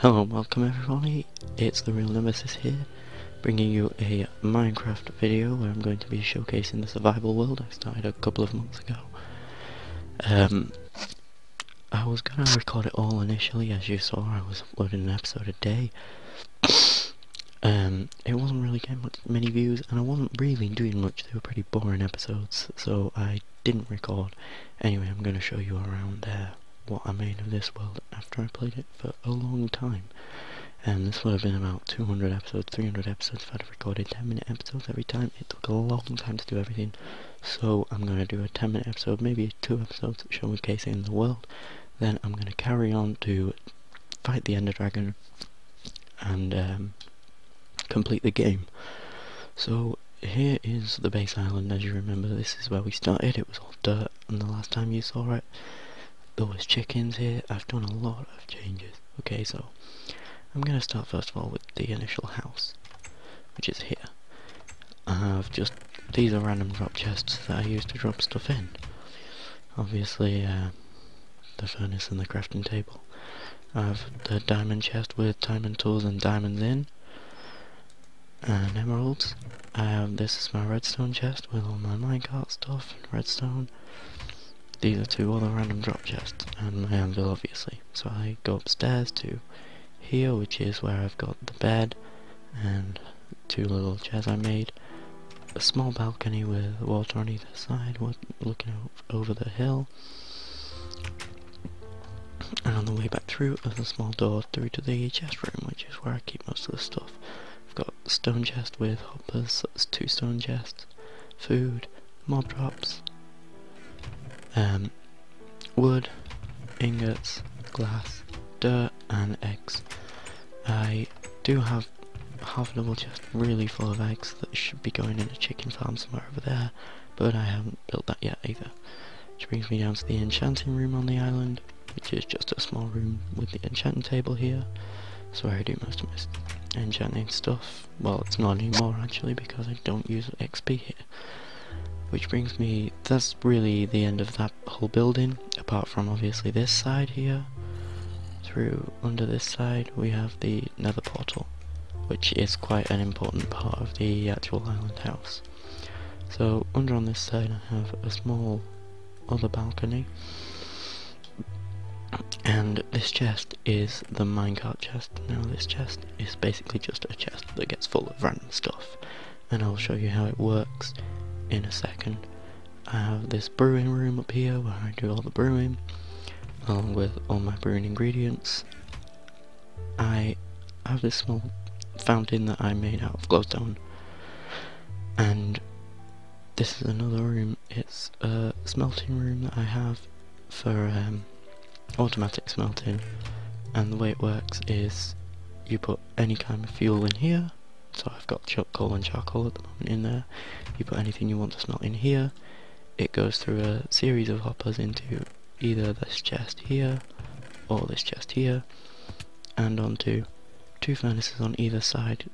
Hello and welcome everybody, it's the Real Nemesis here, bringing you a Minecraft video where I'm going to be showcasing the survival world I started a couple of months ago. Um, I was going to record it all initially, as you saw, I was uploading an episode a day. Um, it wasn't really getting much, many views, and I wasn't really doing much, they were pretty boring episodes, so I didn't record. Anyway, I'm going to show you around there what I made of this world after I played it for a long time. And this would have been about 200 episodes, 300 episodes if I'd have recorded 10 minute episodes every time. It took a long time to do everything. So I'm going to do a 10 minute episode, maybe two episodes showcasing the world. Then I'm going to carry on to fight the Ender Dragon and um, complete the game. So here is the base island as you remember this is where we started it was all dirt and the last time you saw it was chickens here. I've done a lot of changes. Okay so I'm gonna start first of all with the initial house which is here. I've just these are random drop chests that I use to drop stuff in. Obviously uh, the furnace and the crafting table. I have the diamond chest with diamond tools and diamonds in. And emeralds. I have this is my redstone chest with all my minecart stuff and redstone. These are two other random drop chests and my anvil obviously. So I go upstairs to here which is where I've got the bed and two little chairs I made. A small balcony with water on either side looking over the hill. And on the way back through there's a small door through to the chest room which is where I keep most of the stuff I've got stone chest with hoppers, it's two stone chests, food, mob drops, um, wood, ingots, glass, dirt, and eggs. I do have half a double chest really full of eggs that should be going in a chicken farm somewhere over there, but I haven't built that yet either. Which brings me down to the enchanting room on the island, which is just a small room with the enchanting table here. That's where I do most of my enchanting stuff. Well, it's not anymore actually because I don't use XP here. Which brings me, that's really the end of that whole building, apart from obviously this side here. Through under this side we have the nether portal, which is quite an important part of the actual island house. So under on this side I have a small other balcony and this chest is the minecart chest. Now this chest is basically just a chest that gets full of random stuff. And I'll show you how it works in a second. I have this brewing room up here where I do all the brewing, along with all my brewing ingredients. I have this small fountain that I made out of glowstone. And this is another room, it's a smelting room that I have for um, automatic smelting and the way it works is you put any kind of fuel in here so I've got coal and charcoal at the moment in there. You put anything you want to smelt in here. It goes through a series of hoppers into either this chest here or this chest here and onto two furnaces on either side.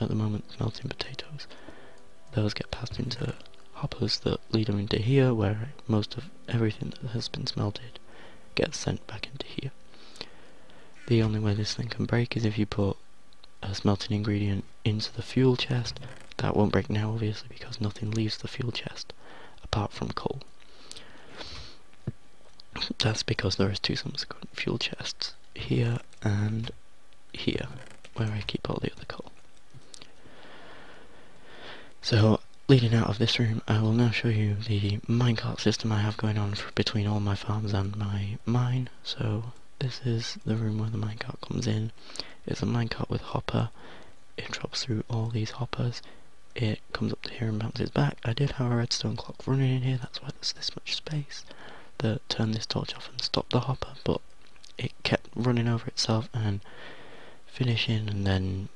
At the moment smelting potatoes. Those get passed into hoppers that lead them into here where most of everything that has been smelted gets sent back into here. The only way this thing can break is if you put a smelting ingredient into the fuel chest. That won't break now obviously because nothing leaves the fuel chest apart from coal. That's because there is two subsequent fuel chests here and here where I keep all the other coal. So Leading out of this room, I will now show you the minecart system I have going on between all my farms and my mine. So this is the room where the minecart comes in. It's a minecart with hopper. It drops through all these hoppers. It comes up to here and bounces back. I did have a redstone clock running in here, that's why there's this much space. That turned this torch off and stopped the hopper, but it kept running over itself and finishing and then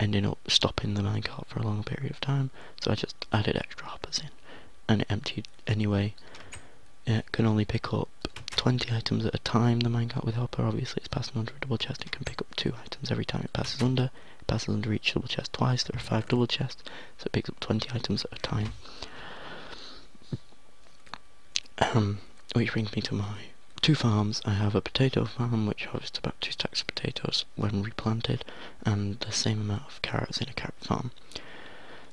ending up stopping the minecart for a long period of time, so I just added extra hoppers in, and it emptied anyway. It can only pick up 20 items at a time, the minecart with hopper, obviously it's passing under a double chest, it can pick up 2 items every time it passes under, passes under each double chest twice, there are 5 double chests, so it picks up 20 items at a time. Um, which brings me to my two farms. I have a potato farm which harvests about two stacks of potatoes when replanted, and the same amount of carrots in a carrot farm.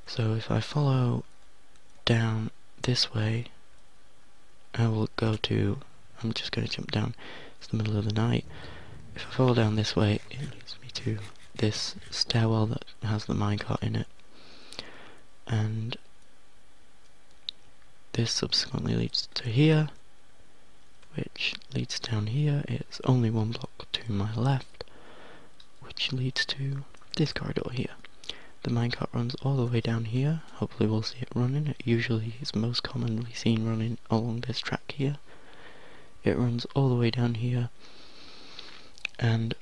So if I follow down this way, I will go to. I'm just going to jump down. It's the middle of the night. If I follow down this way, it leads me to this stairwell that has the minecart in it, and this subsequently leads to here which leads down here. It's only one block to my left, which leads to this corridor here. The minecart runs all the way down here. Hopefully we'll see it running. It usually is most commonly seen running along this track here. It runs all the way down here and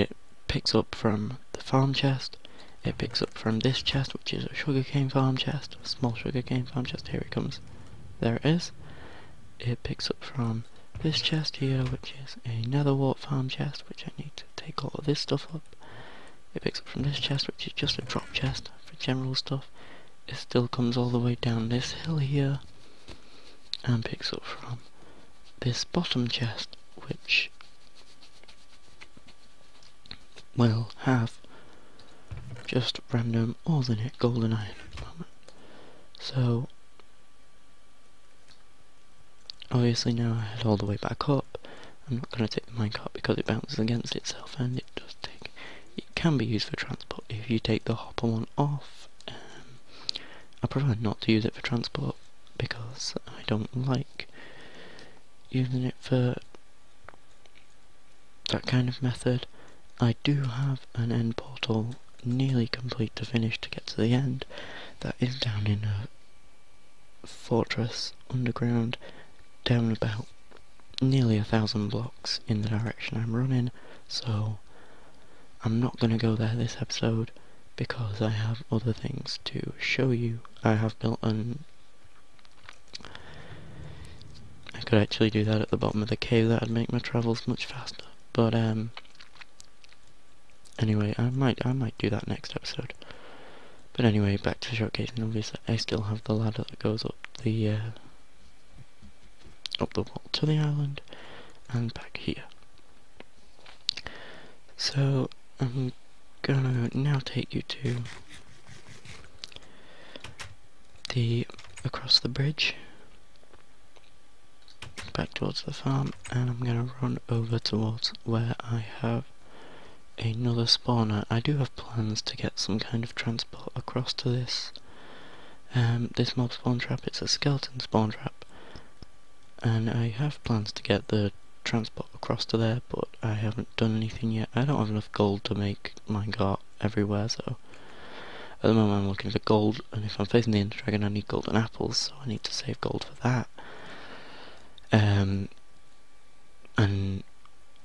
it picks up from the farm chest. It picks up from this chest, which is a sugarcane farm chest, a small sugarcane farm chest. Here it comes. There it is it picks up from this chest here, which is a netherwart farm chest, which I need to take all of this stuff up. It picks up from this chest, which is just a drop chest for general stuff. It still comes all the way down this hill here, and picks up from this bottom chest, which will have just random in it, golden iron. So Obviously now I head all the way back up. I'm not going to take the minecart because it bounces against itself and it does take... It can be used for transport if you take the hopper one off. Um, I prefer not to use it for transport because I don't like using it for that kind of method. I do have an end portal nearly complete to finish to get to the end. That is down in a fortress underground down about nearly a thousand blocks in the direction I'm running, so I'm not going to go there this episode because I have other things to show you. I have built an... I could actually do that at the bottom of the cave, that would make my travels much faster, but um... Anyway, I might I might do that next episode. But anyway, back to showcasing, obviously I still have the ladder that goes up the uh, up the wall to the island and back here. So I'm gonna now take you to the across the bridge back towards the farm and I'm gonna run over towards where I have another spawner. I do have plans to get some kind of transport across to this um, this mob spawn trap. It's a skeleton spawn trap and I have plans to get the transport across to there, but I haven't done anything yet. I don't have enough gold to make minecart everywhere, so at the moment I'm looking for gold, and if I'm facing the Ender Dragon I need golden apples, so I need to save gold for that. Um, and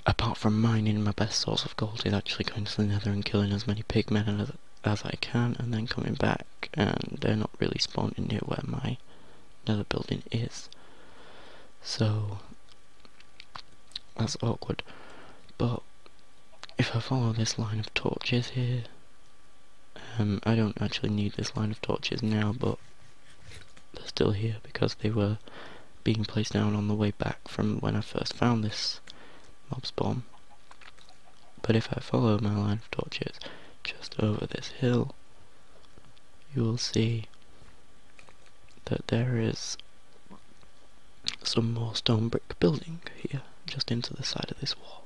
apart from mining, my best source of gold is actually going to the nether and killing as many pigmen as, as I can, and then coming back, and they're not really spawning near where my nether building is. So that's awkward. But if I follow this line of torches here, um, I don't actually need this line of torches now, but they're still here because they were being placed down on the way back from when I first found this mob spawn. But if I follow my line of torches just over this hill, you will see that there is some more stone brick building here, just into the side of this wall.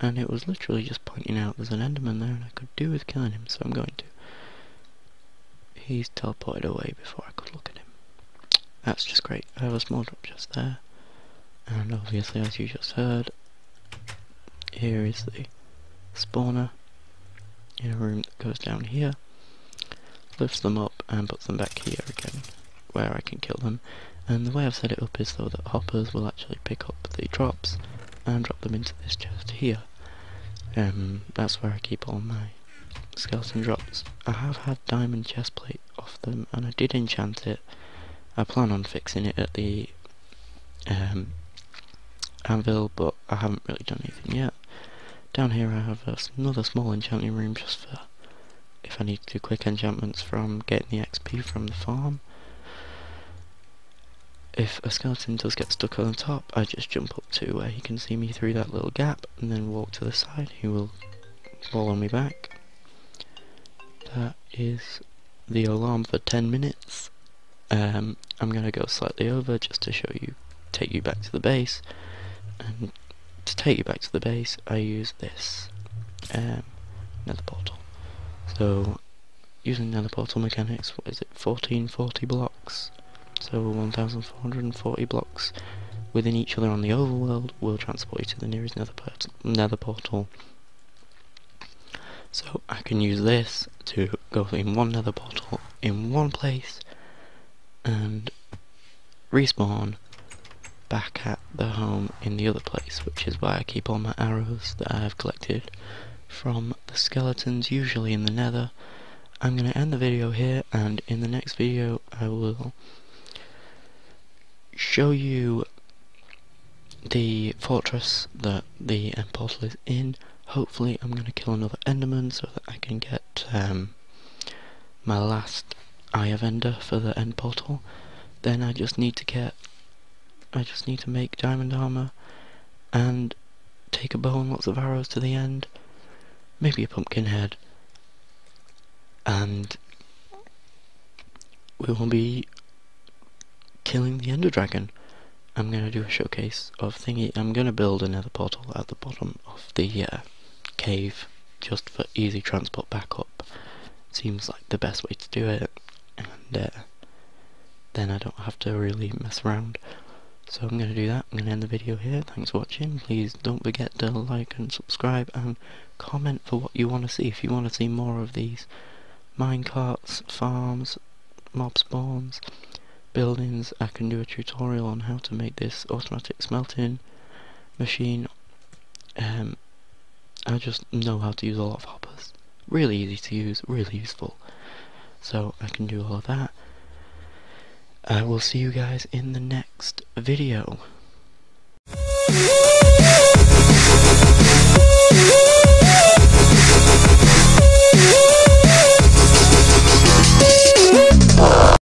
And it was literally just pointing out there's an enderman there and I could do with killing him, so I'm going to. He's teleported away before I could look at him. That's just great. I have a small drop just there. And obviously, as you just heard, here is the spawner in a room that goes down here. Lifts them up and puts them back here again, where I can kill them. And the way I've set it up is so that hoppers will actually pick up the drops and drop them into this chest here. Um, that's where I keep all my skeleton drops. I have had diamond chestplate off them and I did enchant it. I plan on fixing it at the um, anvil but I haven't really done anything yet. Down here I have another small enchanting room just for if I need to do quick enchantments from getting the XP from the farm. If a skeleton does get stuck on the top, I just jump up to where he can see me through that little gap and then walk to the side. He will follow me back. That is the alarm for 10 minutes. Um, I'm going to go slightly over just to show you, take you back to the base. And to take you back to the base, I use this um, nether portal. So, using nether portal mechanics, what is it, 1440 blocks? So 1440 blocks within each other on the overworld will transport you to the nearest nether, port nether portal. So I can use this to go in one nether portal in one place and respawn back at the home in the other place, which is why I keep all my arrows that I have collected from the skeletons, usually in the nether. I'm going to end the video here, and in the next video I will show you the fortress that the end portal is in. Hopefully I'm going to kill another enderman so that I can get um, my last eye of ender for the end portal. Then I just need to get, I just need to make diamond armor and take a bow and lots of arrows to the end. Maybe a pumpkin head. And we will be killing the Ender Dragon. I'm gonna do a showcase of thingy. I'm gonna build another portal at the bottom of the uh, cave just for easy transport back up. Seems like the best way to do it, and uh, then I don't have to really mess around. So I'm gonna do that. I'm gonna end the video here. Thanks for watching. Please don't forget to like and subscribe and comment for what you want to see. If you want to see more of these minecarts, farms, mob spawns buildings, I can do a tutorial on how to make this automatic smelting machine. Um, I just know how to use a lot of hoppers. Really easy to use, really useful. So I can do all of that. I will see you guys in the next video.